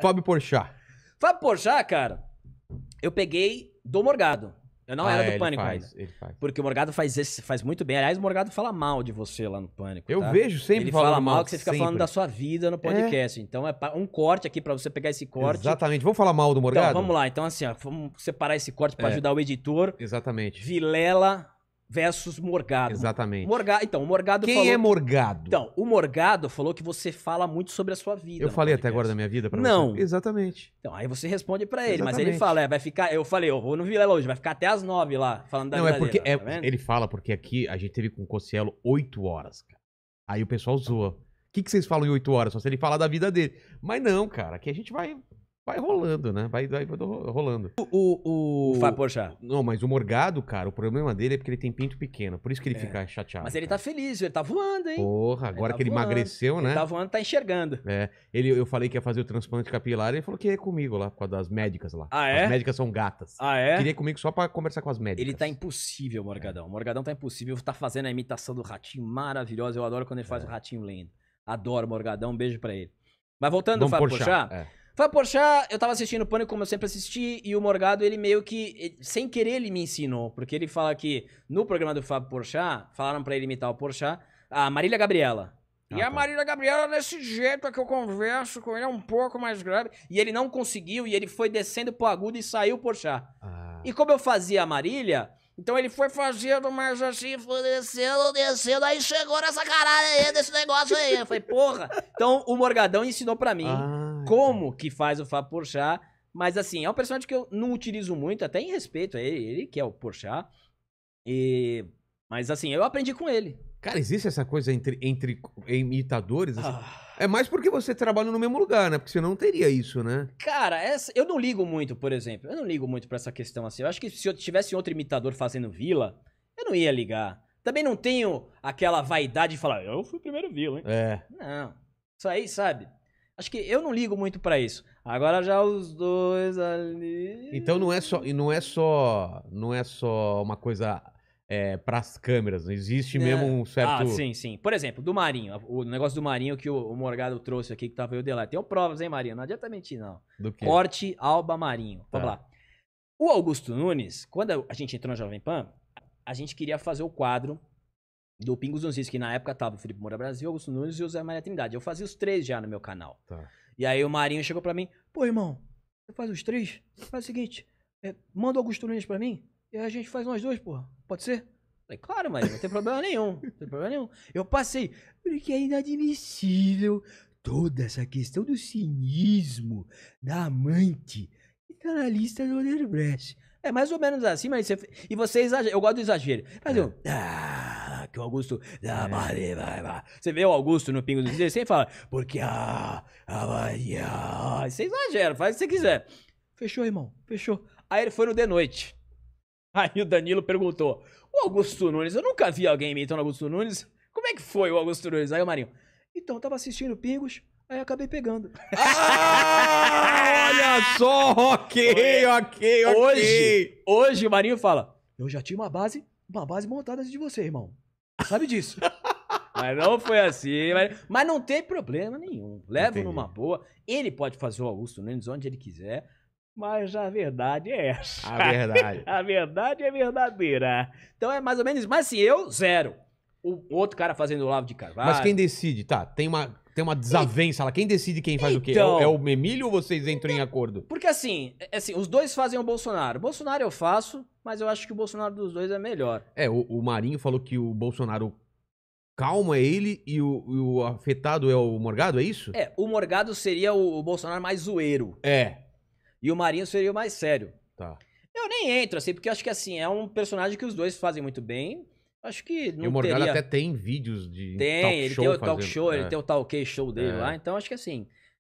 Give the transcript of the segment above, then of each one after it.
Fábio Porchat. Fábio Porchat, cara, eu peguei do Morgado. Eu não Ah, era é, do ele Pânico faz, ainda. Ele faz. Porque o Morgado faz, esse- faz muito bem. Aliás, o Morgado fala mal de você lá no Pânico. Eu tá? vejo sempre Ele fala mal que você fica sempre. falando da sua vida no podcast. Então é um corte aqui pra você pegar esse corte. Exatamente. Vamos falar mal do Morgado? Então, vamos lá. Então, assim, ó, vamos separar esse corte pra É. ajudar o editor. Exatamente. Vilela versus Morgado. Exatamente. Morga... Então, o Morgado Quem falou... é Morgado? Então, o Morgado falou que você fala muito sobre a sua vida. eu falei até agora da minha vida pra Não. você? Exatamente. Então, aí você responde pra ele. Mas ele Exatamente. fala, é, vai ficar... Eu falei, eu vou no Vilela hoje, vai ficar até as nove lá, falando da Não, é porque. dele, é- tá vendo? ele fala porque aqui a gente teve com o Cossielo 8 horas, cara. Aí o pessoal zoa. O que, que vocês falam em 8 horas? Só se ele falar da vida dele. Mas não, cara. Aqui a gente vai, vai rolando, né? Vai, vai, vai rolando. O. o, O Fábio Porchat. Não, mas o Morgado, cara, o problema dele é porque ele tem pinto pequeno. Por isso que ele É. fica chateado. Mas ele cara. tá feliz, ele tá voando, hein? Porra, agora tá que ele voando. emagreceu, Ele né? tá voando, tá enxergando. É, ele, eu falei que ia fazer o transplante capilar, ele falou que ia comigo lá, por causa das médicas lá. Ah, é? As médicas são gatas. Ah, é? Queria ir comigo só pra conversar com as médicas. Ele tá impossível, Morgadão. O Morgadão tá impossível. Tá fazendo a imitação do ratinho maravilhosa. Eu adoro quando ele É. faz o ratinho lendo. Adoro Morgadão. Um beijo pra ele. Mas voltando ao Fábio por Porchat. Fábio Porchat, eu tava assistindo o Pânico como eu sempre assisti. E o Morgado, ele meio que, ele- sem querer, ele me ensinou. Porque ele fala que no programa do Fábio Porchat, falaram pra ele imitar o Porchat, a Marília Gabriela. E Ah, a tá. Marília Gabriela, desse jeito é que eu converso com ele, é um pouco mais grave. E ele não conseguiu, e ele foi descendo pro agudo e saiu o Porchat. Ah, E como eu fazia a Marília, então ele foi fazendo mais assim, foi descendo, descendo, aí chegou nessa caralho aí, desse negócio aí. Eu falei, porra. Então o Morgadão ensinou pra mim ah, como que faz o Fábio Porchat. Mas assim, é um personagem que eu não utilizo muito, até em respeito a ele, ele que é o Porchat. E... Mas assim, eu aprendi com ele. Cara, existe essa coisa entre, entre imitadores? assim? Ah, É mais porque você trabalha no mesmo lugar, né? Porque você não teria isso, né? cara, essa, eu não ligo muito, por exemplo. Eu não ligo muito pra essa questão assim. Eu acho que se eu tivesse outro imitador fazendo vila, eu não ia ligar. Também não tenho aquela vaidade de falar, eu fui o primeiro vila, hein? É. Não. Isso aí, sabe? Acho que eu não ligo muito pra isso. Agora já os dois ali. Então não é só, e não é só, não é só uma coisa é, para as câmeras. Existe É. mesmo um certo. Ah, sim, sim. Por exemplo, do Marinho. O negócio do Marinho que o, o Morgado trouxe aqui, que tava eu de lá. Tenho provas, hein, Marinho? Não adianta mentir, não. Do que? Corte Alba Marinho. Vamos Tá. lá. O Augusto Nunes, quando a gente entrou na Jovem Pan, a gente queria fazer o quadro do Pingos nos Is, que na época tava o Felipe Moura Brasil, Augusto Nunes e o Zé Maria Trindade. Eu fazia os três já no meu canal. Tá. E aí o Marinho chegou pra mim, pô, irmão, você faz os três? Faz o seguinte, é, manda o Augusto Nunes pra mim, e a gente faz nós dois, porra. Pode ser? Falei, claro, Marinho, não tem problema nenhum. Não tem problema nenhum. Eu passei, porque é inadmissível toda essa questão do cinismo da amante que tá na lista do Odebrecht. É mais ou menos assim, mas você, e você exagera. Eu gosto do exagero. Mas eu, ah, que o Augusto, vai. Você vê o Augusto no Pingo dos Is, ele sempre fala, porque a, a você exagera, faz o que você quiser. Fechou, irmão, fechou. Aí ele foi no de noite. Aí o Danilo perguntou, o Augusto Nunes, eu nunca vi alguém imitando o Augusto Nunes. Como é que foi o Augusto Nunes? Aí o Marinho, então, eu tava assistindo Pingos, aí acabei pegando. Ah, olha só! Ok, ok, ok. Hoje, hoje o Marinho fala: Eu já tinha uma base, uma base montada de você, irmão. Sabe disso. mas não foi assim. Mas, mas não tem problema nenhum. Levo Entendi. numa boa. Ele pode fazer o Augusto Nunes onde ele quiser. Mas a verdade é essa. A verdade. A verdade é verdadeira. Então é mais ou menos. Mas assim, eu, zero. O outro cara fazendo o Lavo de Carvalho. Mas quem decide? Tá, tem uma, tem uma desavença lá. Quem decide quem faz o quê? É Então- o- É, o Memílio ou vocês entram em acordo? Porque assim, é assim, os dois fazem o Bolsonaro. O Bolsonaro eu faço, mas eu acho que o Bolsonaro dos dois é melhor. É, o, o Marinho falou que o Bolsonaro calma é ele e o, e o afetado é o Morgado, é isso? É, o Morgado seria o, o Bolsonaro mais zoeiro. É. E o Marinho seria o mais sério. Tá. Eu nem entro, assim, porque eu acho que assim, é um personagem que os dois fazem muito bem. Acho que não e o Morgado teria... até tem vídeos de Tem, talk ele show tem o talk fazendo. show, ele É. tem o talk show dele É. lá. Então acho que assim,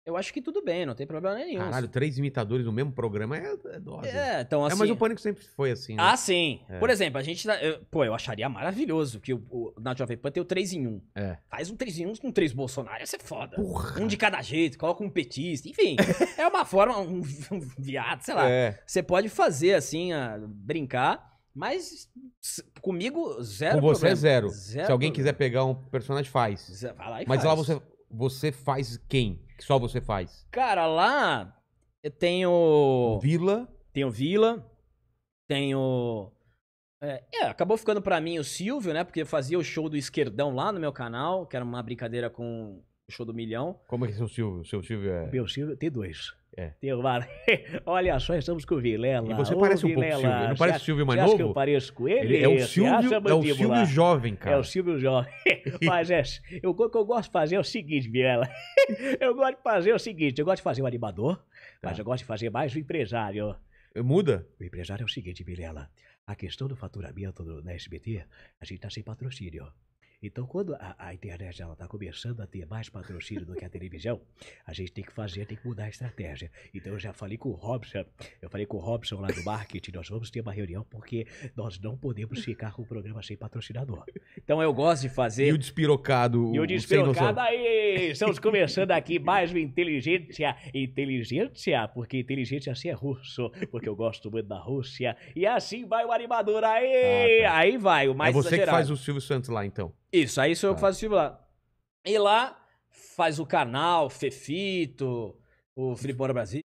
eu acho que tudo bem, não tem problema nenhum. Caralho, três imitadores no mesmo programa é, é dose. É, É, então assim... mas o Pânico sempre foi assim, né? Ah, sim. É. Por exemplo, a gente. tá- eu- pô, eu acharia maravilhoso que o, o, na Jovem Pan tem o 3 em 1. É. Faz um 3 em 1 com três Bolsonaro, ia ser foda. Porra. Um de cada jeito, coloca um petista, enfim. é uma forma, um, um viado, sei lá. É. Você pode fazer assim, a, brincar, mas comigo, zero Com você problema. é zero. Zero Se alguém problema. quiser pegar um personagem, faz. Vai lá e Mas lá faz. você, você faz quem? Que só você faz? Cara, lá eu tenho. Vila. Tenho Vila. Tenho. É, é, acabou ficando pra mim o Silvio, né? Porque eu fazia o show do Esquerdão lá no meu canal, que era uma brincadeira com show do Milhão. Como é que é seu Silvio? Seu Silvio é. Meu Silvio tem dois. É. Tem o Mar... Olha só, estamos com o Vilela. E você Ô, parece um pouco Vilela, Silvio. Não parece o Silvio mais você acha que eu novo? pareço com ele? Ele é o Silvio, é o? Silvio jovem, cara. É o Silvio Jovem. Mas é, eu, o que eu gosto de fazer é o seguinte, Vilela. Eu gosto de fazer o seguinte, eu gosto de fazer o animador, mas Tá. eu gosto de fazer mais o empresário. Muda? O empresário é o seguinte, Vilela. A questão do faturamento do, na SBT, a gente tá sem patrocínio. Então, quando a, a internet ela tá começando a ter mais patrocínio do que a televisão, a gente tem que fazer, tem que mudar a estratégia. Então, eu já falei com o Robson, eu falei com o Robson lá do marketing, nós vamos ter uma reunião porque nós não podemos ficar com o programa sem patrocinador. Então, eu gosto de fazer... E o despirocado? E o despirocado aí, estamos começando aqui mais um Inteligência. Inteligência, porque inteligência assim é russo, porque eu gosto muito da Rússia. E assim vai o animador aí, Ah, tá. aí vai, o mais É você que exagerado. faz o Silvio Santos lá, então. Isso, aí sou eu que Tá. faço lá. E lá faz o canal, Fefito, o Felipe Bora Brasil,